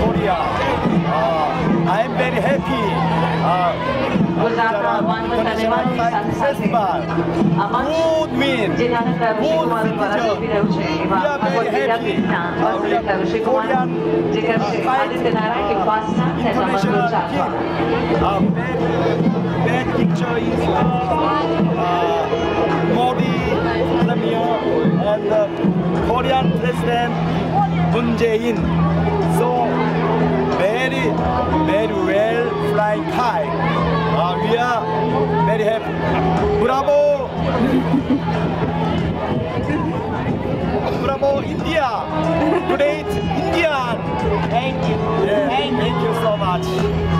Korea. Uh, I am very happy. Good win. Good We are very happy. Uh, Korean uh, international team. Uh, bad, bad picture is and Korean President Moon Jae-in. Very, well flying high. Uh, we are very happy. Bravo! Bravo India! Great Indian! Thank you. thank you so much.